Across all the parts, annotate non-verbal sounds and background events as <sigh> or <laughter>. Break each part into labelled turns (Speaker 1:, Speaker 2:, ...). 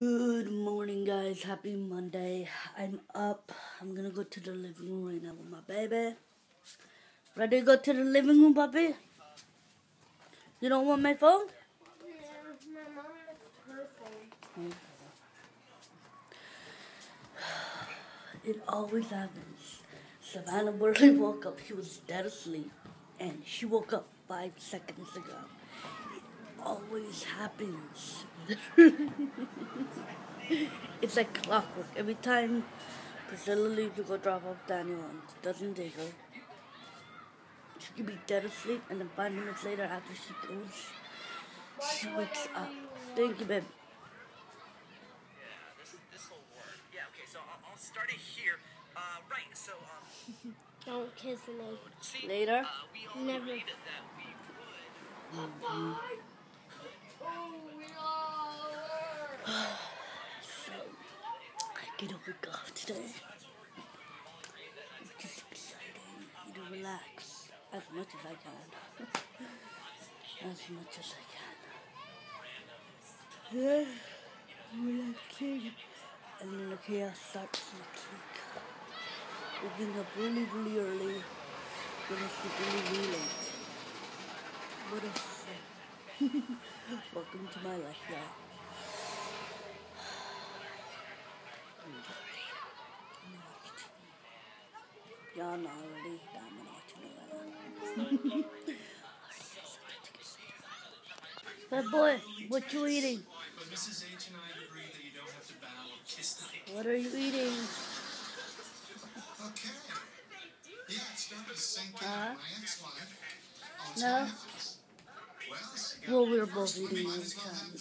Speaker 1: Good morning, guys. Happy Monday. I'm up. I'm gonna go to the living room right now with my baby. Ready to go to the living room, puppy? You don't want my phone?
Speaker 2: Yeah, my mom her phone.
Speaker 1: It always happens. Savannah barely woke up. She was dead asleep. And she woke up five seconds ago. It always happens. <laughs> it's like clockwork. Every time Priscilla leaves to go drop off Daniel and it doesn't take her, she could be dead asleep and then five minutes later after she goes, she wakes up. Thank you, babe.
Speaker 3: this, this will work. Yeah, okay, so I'll, I'll start it here. Uh, right, so, um,
Speaker 2: Don't kiss me.
Speaker 3: see,
Speaker 1: Later.
Speaker 3: uh, we all
Speaker 2: Never.
Speaker 3: agreed that we would.
Speaker 1: So, <sighs> I get a week off today. Which is exciting. To relax as much as I can. <laughs> as much as I can. Yeah, <sighs> relaxing. And then the chaos starts next week. Waking up really, really early. Gonna sleep really, really late. What a. Welcome to my life, y'all. Y'all know already that I'm gonna But boy, what you eating?
Speaker 4: But Mrs. H and I agree that you don't have to bow or kiss night.
Speaker 1: What are you eating?
Speaker 5: Okay. Yeah, it started to sink in my ex-wife.
Speaker 1: No.
Speaker 5: Well,
Speaker 1: we were both eating time.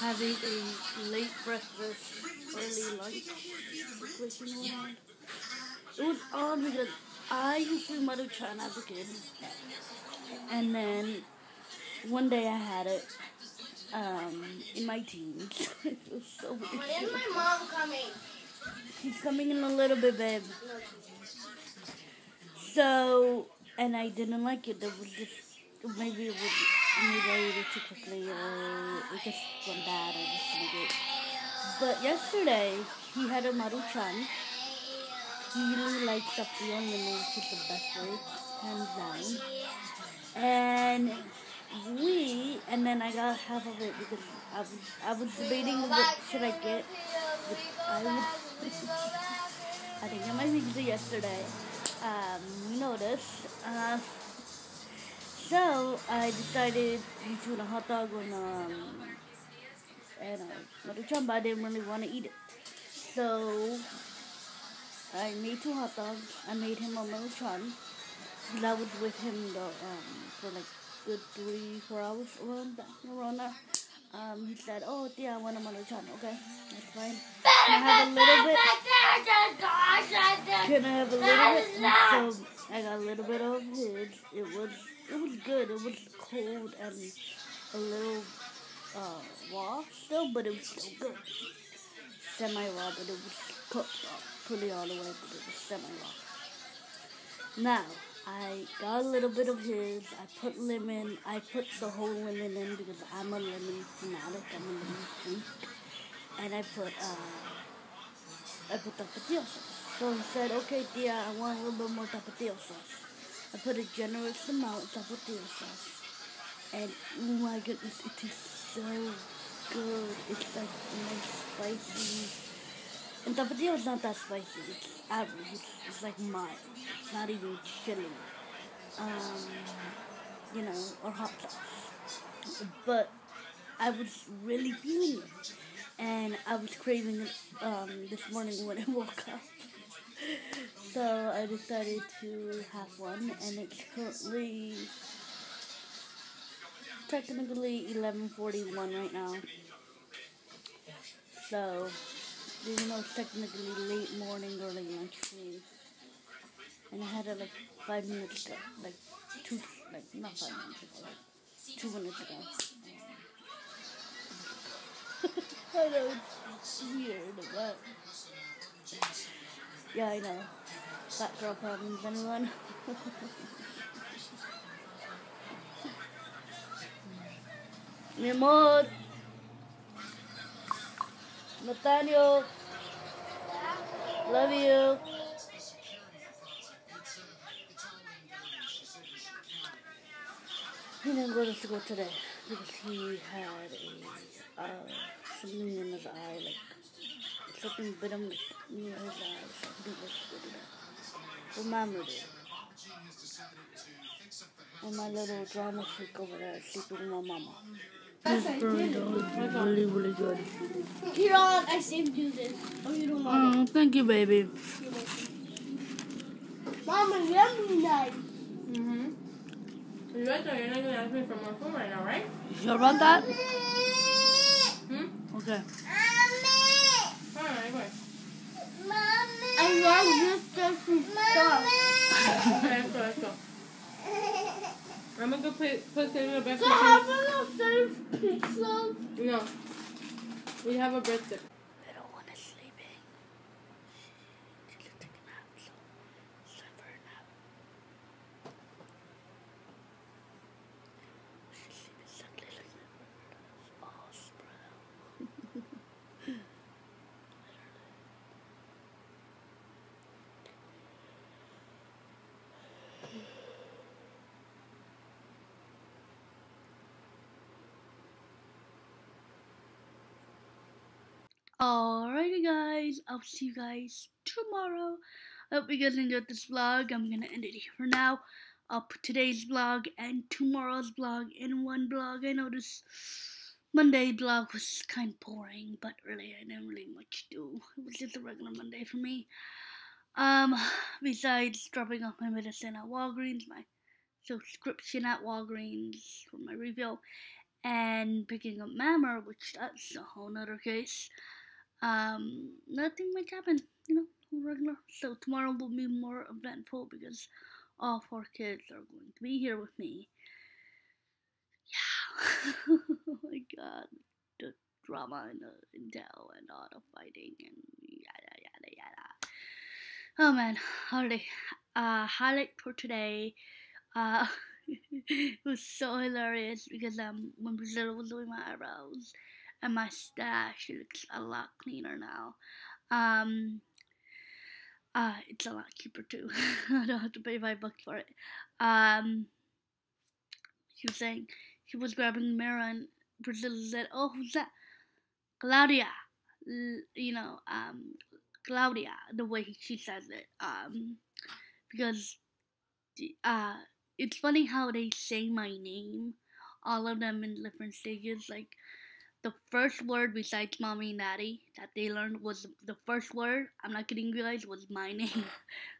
Speaker 1: Having a late breakfast, early lunch situation going on. It was odd because I used to eat Maruchan as a kid. And then one day I had it um, in my teens. <laughs> it was so
Speaker 2: When
Speaker 1: weird.
Speaker 2: is my mom coming?
Speaker 1: She's coming in a little bit, babe. So, and I didn't like it. There was just, maybe it would maybe I ate it too quickly or it just went bad or just didn't get But yesterday, he had a maruchan. He really likes up the onion, which is the best way, hands down. And we, and then I got half of it because I was, I was debating what should I get. I would, I think I might be yesterday. Um, this. Uh, so I decided between a hot dog and um and a maruchan, but I didn't really want to eat it. So I made two hot dogs. I made him a maruchan. And I was with him the, um, for like good three, four hours around that, around that. Um, he said, "Oh, dear, I want a maruchan." Okay, that's fine. Can I have a little bit? Can I have a little bit? So I got a little bit of his. It was it was good. It was cold and a little uh, raw still, but it was still good. Semi raw, but it was cooked up pretty all the way, but it was semi raw. Now I got a little bit of his. I put lemon. I put the whole lemon in because I'm a lemon fanatic. I'm a lemon freak, and I put uh, I put the tapatio sauce. So he said, okay, dear, I want a little bit more tapatio sauce. I put a generous amount of tapatio sauce. And oh my goodness, it is so good. It's like nice spicy. And tapatio is not that spicy. It's average. It's, it's like mild. It's not even chili. Um, you know, or hot sauce. But I was really feeling it. And I was craving it um, this morning when I woke up. So I decided to have one, and it's currently technically 11:41 right now. So even though technically late morning or late lunch for me, and I had it like five minutes ago, like two, like not five minutes ago, like two minutes ago. <laughs> I know it's weird, but yeah, I know. Fat girl problems, anyone? <laughs> Mi. Nathaniel. Love you. He didn't go to school today because he had a uh, something in his eye, like something bit him near his eye, so he didn't go to school today. Mama did.
Speaker 5: Mom Jean has decided to fix up the house.
Speaker 1: And my little drama freak over there sleeping with my mama.
Speaker 2: That's
Speaker 1: This
Speaker 2: I
Speaker 1: burrito really, really good.
Speaker 2: Here on, I saved you this. Oh, you don't want
Speaker 1: Oh, thank you, baby.
Speaker 2: it. Mama, yummy night.
Speaker 6: Mm-hmm. You guys know you're not gonna ask me for more food right now, right?
Speaker 1: You sure about that?
Speaker 6: Hmm?
Speaker 1: Okay.
Speaker 6: Alright.
Speaker 2: I love this stuff.
Speaker 6: Okay, let's <laughs> go, let's go. I'm gonna go put put in a breakfast.
Speaker 2: So about the same pizza?
Speaker 6: No. We have a breadstick.
Speaker 1: Little one is sleeping. She should take a nap, so it's time for her nap. She's sleeping exactly like my brother does. All spread out. Literally. Alrighty guys, I'll see you guys tomorrow. I hope you guys enjoyed this vlog. I'm gonna end it here for now. I'll put today's vlog and tomorrow's vlog in one vlog. I know this Monday vlog was kind of boring, but really I didn't really much do. It was just a regular Monday for me. Um, besides dropping off my medicine at Walgreens, my subscription at Walgreens for my refill, and picking up Mammer, which that's a whole nother case um, nothing much happened, you know, regular. So tomorrow will be more eventful because all four kids are going to be here with me. Yeah. <laughs> oh my god. The drama and the intel and all the fighting and yada yada yada. Oh man, holiday. Uh, highlight for today. Uh, <laughs> it was so hilarious because um when Brazil was doing my eyebrows and my stash looks a lot cleaner now. Um, uh, it's a lot cheaper too. <laughs> I don't have to pay five bucks for it. Um, she was saying she was grabbing the mirror and Priscilla said, "Oh, who's that?" Claudia. L- you know, um, Claudia. The way she says it. Um, because uh, it's funny how they say my name. All of them in different stages, like the first word besides mommy and daddy that they learned was the first word i'm not kidding you guys was my <laughs> name.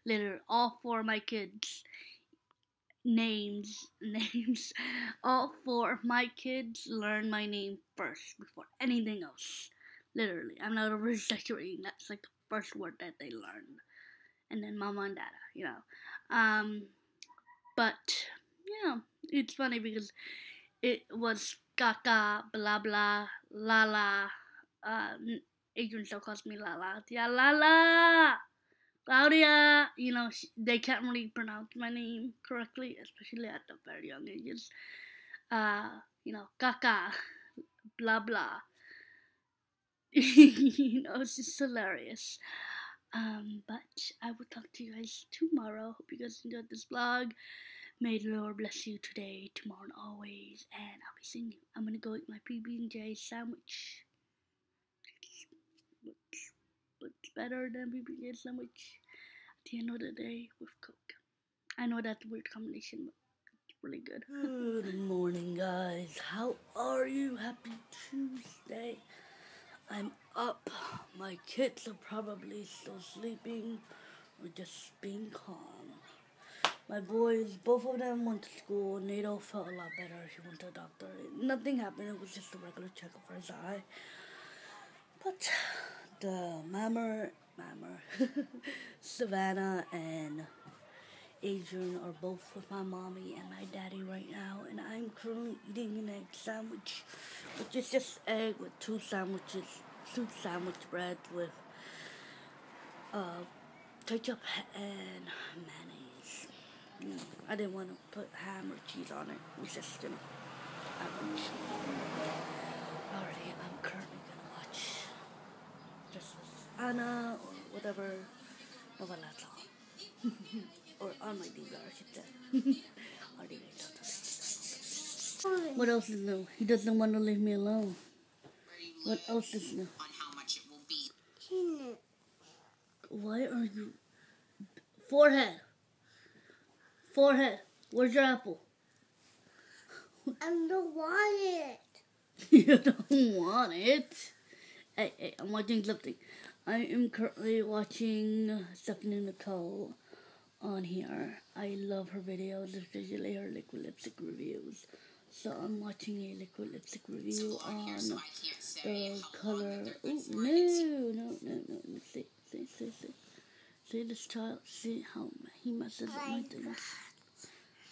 Speaker 1: Literally all four of my kids names <laughs> names all four of my kids learned my name first before anything else. Literally i'm not over <laughs> exaggerating that's like the first word that they learned. And then mama and dada you know. Um but yeah it's funny because it was Kaka, blah blah, la la. Uh, Adrian still calls me la la. Yeah, la la. Claudia, you know, she, they can't really pronounce my name correctly, especially at the very young ages. Uh, you know, Kaka, blah blah. <laughs> you know, it's just hilarious. Um, but I will talk to you guys tomorrow. Hope you guys enjoyed this vlog. May the Lord bless you today, tomorrow, and always. And I'll be seeing you. I'm gonna go eat my PB and J sandwich. What's, what's better than PB and J sandwich? At the end of the day, with Coke. I know that's a weird combination, but it's really good. Good morning, guys. How are you? Happy Tuesday. I'm up. My kids are probably still sleeping or just being calm. My boys, both of them went to school. Nato felt a lot better. He went to the doctor. Nothing happened. It was just a regular checkup for his eye. But the mammer, mammer, <laughs> Savannah and Adrian are both with my mommy and my daddy right now. And I'm currently eating an egg sandwich, which is just egg with two sandwiches, two sandwich breads with uh, ketchup and mayonnaise. You know, I didn't want to put ham or cheese on it. It was just, you know, average. Alrighty, I'm currently gonna watch just Anna or whatever novela's <laughs> on. or on my DVR, I should say. <laughs> Or DVD. What else is new? He doesn't want to leave me alone. What else is new?
Speaker 7: on how much it will be.
Speaker 1: Why are you... Forehead. Forehead. Where's your apple?
Speaker 2: I don't want it.
Speaker 1: you don't want it. Hey, hey, I'm watching something. I am currently watching Stephanie Nicole on here. I love her videos, especially her liquid lipstick reviews. So I'm watching a liquid lipstick review on
Speaker 7: So I
Speaker 1: the color. Oh no, no, no, no! Let's see, see, see, see. See this child. See how he messes up my things.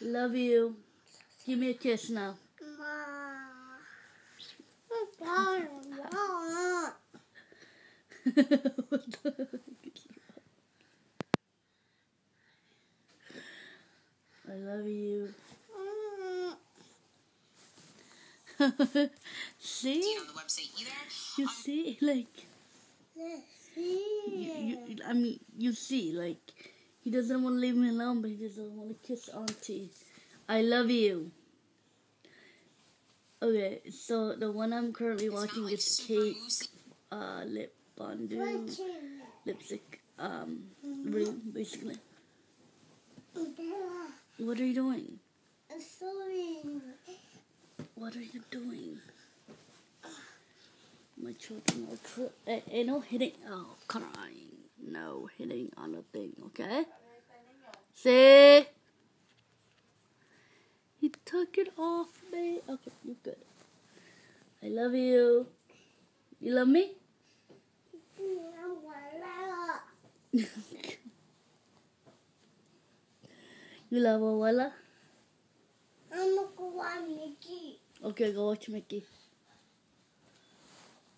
Speaker 1: Love you. Give me a kiss now. What the heck is wrong? I love you. <laughs> see?
Speaker 7: See it on the website either.
Speaker 1: You um, see? Like, you, you, I mean, you see, like, he doesn't want to leave me alone, but he doesn't want to kiss Auntie. I love you. Okay, so the one I'm currently watching
Speaker 7: like
Speaker 1: is
Speaker 7: super
Speaker 1: Kate uh, Lip Bondu lipstick um, review, basically. What are you doing? I'm sewing. What are you doing? My children are tri- hey, hey, no hitting. Oh, crying. No hitting on a thing, okay? See? He took it off me. Okay, you good. I love you. You love me? <laughs> you love Abuela? Okay, go watch Mickey.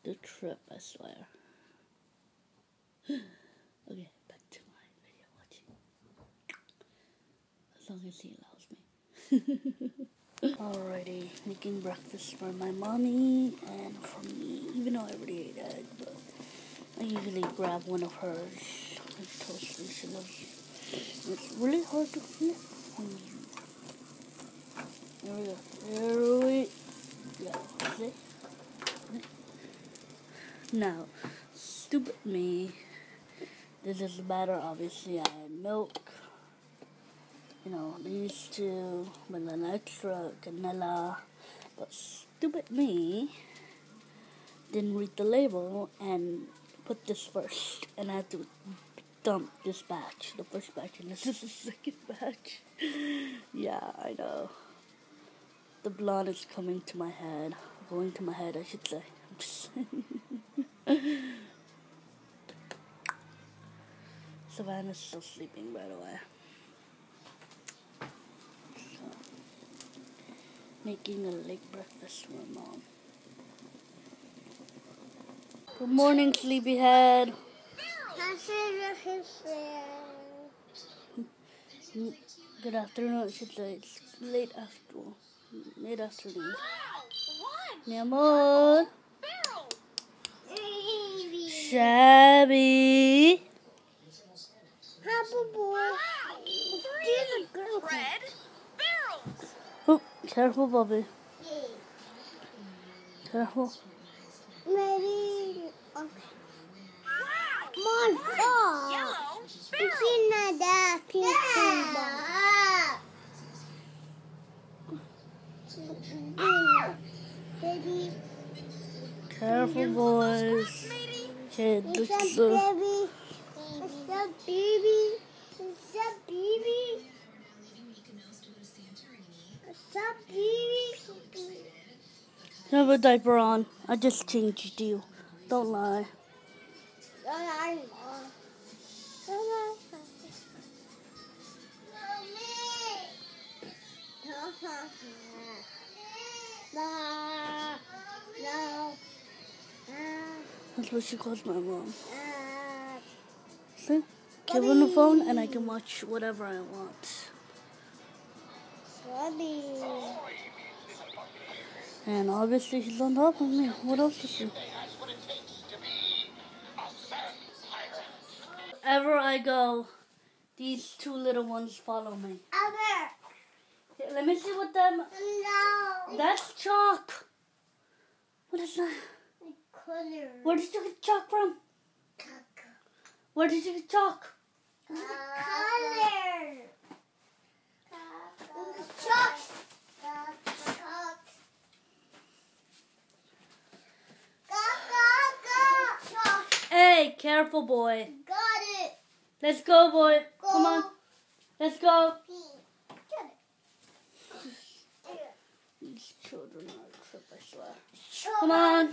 Speaker 1: The trip, I swear. <gasps> <laughs> okay, back to my video watching. As long as he allows me. Alrighty, making breakfast for my mommy and for me, even though I already ate egg, but I usually grab one of hers. It's toaster, she loves It's really hard to flip when you there we go. There we go. See? Now, stupid me. This is better. Obviously, I had milk. You know, these two, banana extra, vanilla. But stupid me didn't read the label and put this first. And I had to dump this batch, the first batch, and this is the <laughs> second batch. yeah, I know. The blood is coming to my head. Going to my head, I should say. <laughs> Savannah's still sleeping, by the way. Making a late breakfast for mom. Good morning, sleepyhead. Good afternoon. It's late after, late afternoon. Mi amor. Shabby.
Speaker 2: Red
Speaker 1: Oh, careful, Bobby. Careful.
Speaker 2: Maybe. Okay. God. It's in that pink Baby,
Speaker 1: Careful, boys. Okay,
Speaker 2: it's a
Speaker 1: the.
Speaker 2: baby. It's a baby. It's a baby.
Speaker 1: Have a diaper on. I just changed you. Don't lie. That's what she calls my mom. See? Give her the phone and I can watch whatever I want. And obviously he's on top of me. What else is she? wherever I go, these two little ones follow me.
Speaker 2: Other.
Speaker 1: Here, let me see what them.
Speaker 2: No.
Speaker 1: That's chalk. What is that?
Speaker 2: color.
Speaker 1: Where did you get chalk from? Chalk. Where did you get chalk?
Speaker 2: color. Chalk. Chalk. Chalk.
Speaker 1: Hey, careful, boy.
Speaker 2: Got it.
Speaker 1: Let's go, boy.
Speaker 2: Go.
Speaker 1: Come on. Let's go. These children are a trip, I swear. Come on.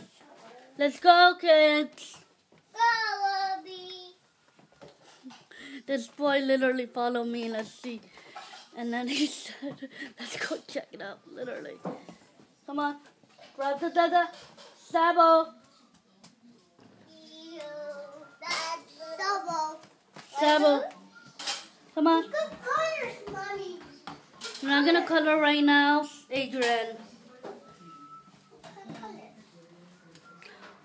Speaker 1: Let's go, kids.
Speaker 2: Wallaby.
Speaker 1: This boy literally followed me. Let's see. And then he <laughs> said, let's go check it out, literally. Come on. Grab the dada. Sabo.
Speaker 2: That's double.
Speaker 1: Sabo. Come on.
Speaker 2: Good colors, mommy.
Speaker 1: We're not gonna color right now, Adrian.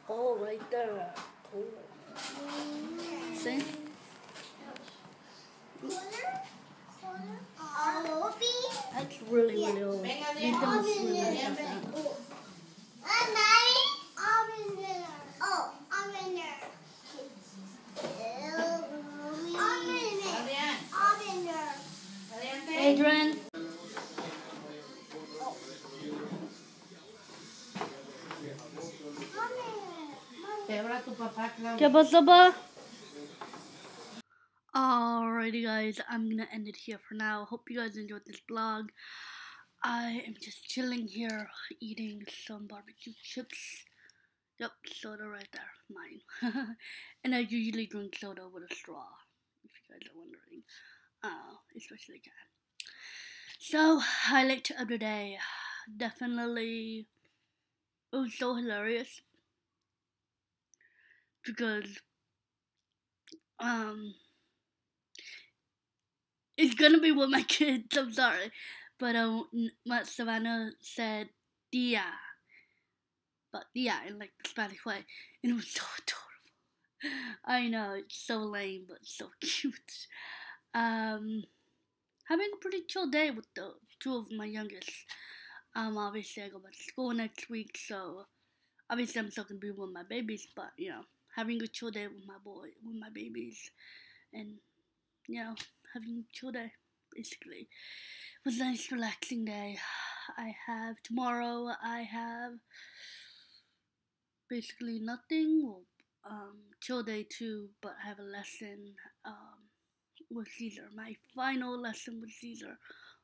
Speaker 1: Oh, right there. Cool. See?
Speaker 2: Color? Color? Wallaby?
Speaker 1: That's really, really old. Make them swim Adrian.
Speaker 6: Quebra tu papá, Claudia.
Speaker 1: ¿Qué pasó, pa? Alrighty, guys, I'm gonna end it here for now. Hope you guys enjoyed this vlog. I am just chilling here, eating some barbecue chips. Yep, soda right there, mine. <laughs> and I usually drink soda with a straw, if you guys are wondering. Uh, especially can. So, highlight of the day. Definitely, it was so hilarious because um it's gonna be with my <laughs> kids. I'm sorry, but um, what Savannah said, "dia," but "dia" in like the Spanish way, and it was so adorable. I know it's so lame, but so <laughs> cute. Um, having a pretty chill day with the two of my youngest. Um, obviously I go back to school next week, so obviously I'm still gonna be with my babies, but you know, having a chill day with my boy, with my babies, and you know, having a chill day, basically. It was a nice, relaxing day. I have tomorrow. I have basically nothing. Well, um, chill day too, but I have a lesson um with Caesar. My final lesson with Caesar,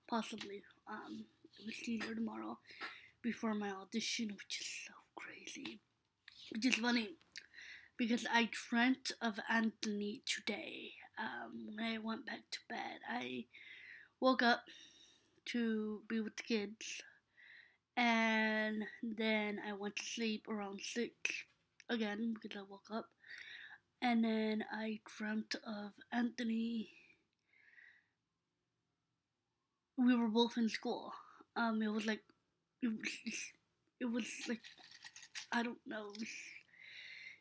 Speaker 1: possibly um with Caesar tomorrow, before my audition, which is so crazy. Which is funny because I dreamt of Anthony today. Um, when I went back to bed, I woke up to be with the kids, and then I went to sleep around six again because I woke up, and then I dreamt of Anthony. We were both in school. Um, it was like it was, it was like I don't know. It,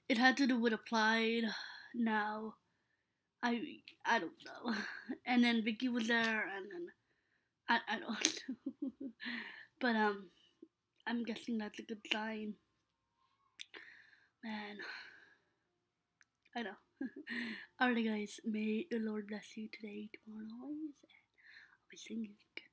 Speaker 1: it had to do with applied now. I I don't know. And then Vicky was there, and then I I don't <laughs> know. but um, I'm guessing that's a good sign. Man, I know. <laughs> Alright, guys. May the Lord bless you today, tomorrow, always. And I'll be seeing singing.